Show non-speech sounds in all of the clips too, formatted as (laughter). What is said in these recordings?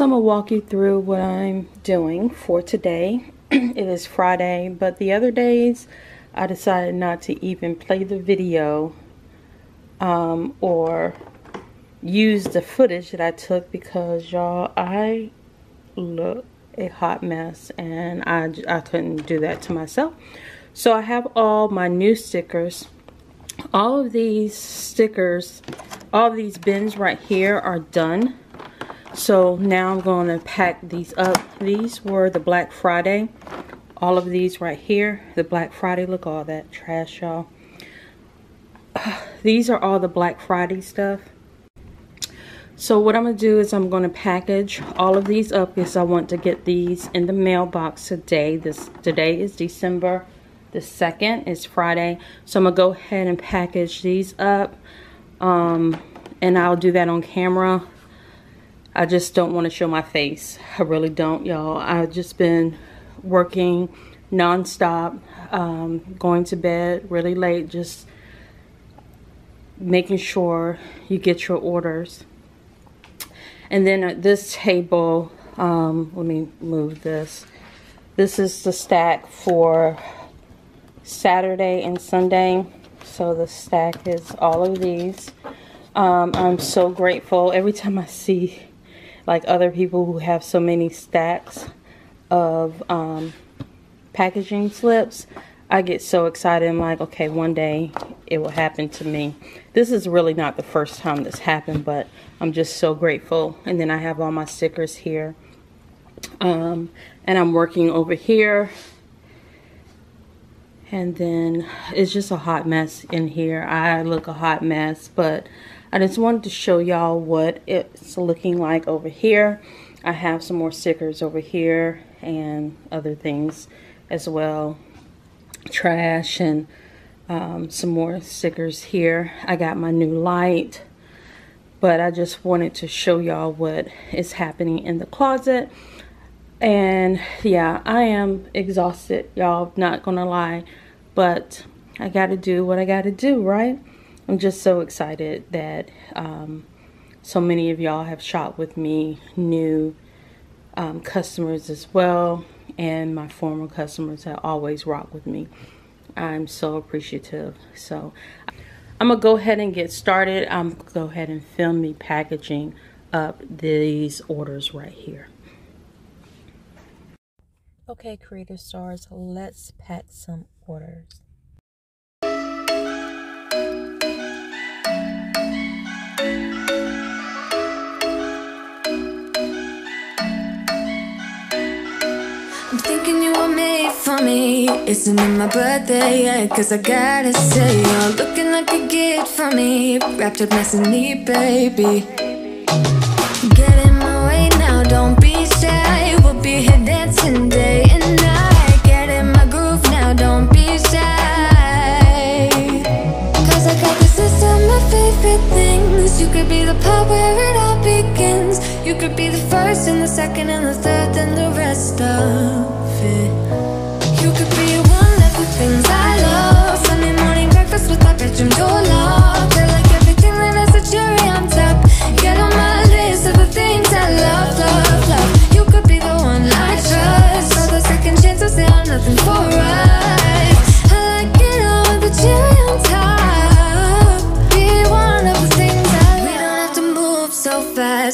So I'm going to walk you through what I'm doing for today. (clears throat) it is Friday, but the other days I decided not to even play the video um, or use the footage that I took because y'all, I look a hot mess and I, I couldn't do that to myself. So I have all my new stickers. All of these stickers, all of these bins right here are done. So now I'm going to pack these up. These were the Black Friday. All of these right here, the Black Friday. Look all that trash, y'all. (sighs) These are all the Black Friday stuff. So what I'm going to do is I'm going to package all of these up because I want to get these in the mailbox today. This Today is December the 2nd. It's Friday. So I'm going to go ahead and package these up. Um, and I'll do that on camera I just don't want to show my face. I really don't, y'all. I've just been working nonstop, um, going to bed really late, just making sure you get your orders. And then at this table, um, let me move this. This is the stack for Saturday and Sunday. So the stack is all of these. Um, I'm so grateful every time I see like other people who have so many stacks of um, packaging slips, I get so excited. I'm like, okay, one day it will happen to me. This is really not the first time this happened, but I'm just so grateful. And then I have all my stickers here. Um, and I'm working over here. And then it's just a hot mess in here. I look a hot mess, but I just wanted to show y'all what it's looking like over here. I have some more stickers over here and other things as well. Trash and um, some more stickers here. I got my new light. But I just wanted to show y'all what is happening in the closet. And yeah, I am exhausted, y'all. Not gonna lie. But I gotta do what I gotta do, right? I'm just so excited that um, so many of y'all have shopped with me, new um, customers as well, and my former customers that always rock with me. I'm so appreciative. So I'm gonna go ahead and get started. I'm gonna go ahead and film me packaging up these orders right here. Okay, creator stars, let's pack some orders. For me. Isn't it my birthday yet? Cause I gotta say You're looking like a gift for me. Wrapped up nice and neat, baby. Get in my way now, don't be shy. We'll be here dancing day and night. Get in my groove now, don't be shy. Cause I got this list of my favorite things. You could be the part where it all begins. You could be the first and the second and the third And the rest of it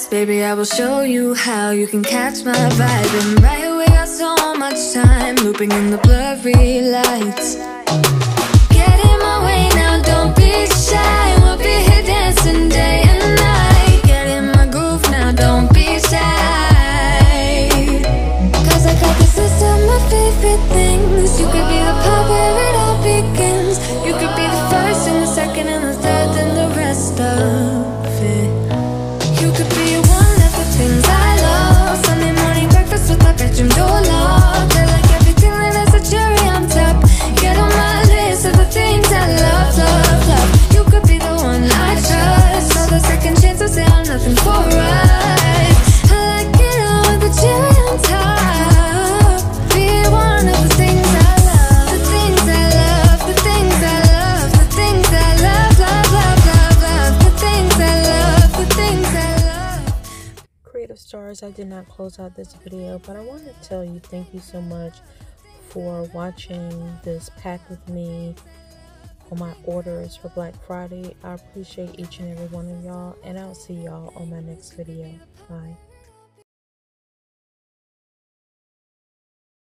Baby, I will show you how you can catch my vibe. And right away so much time looping in the blurry lights stars, I did not close out this video, but I want to tell you thank you so much for watching this pack with me on my orders for Black Friday. I appreciate each and every one of y'all, and I'll see y'all on my next video. Bye.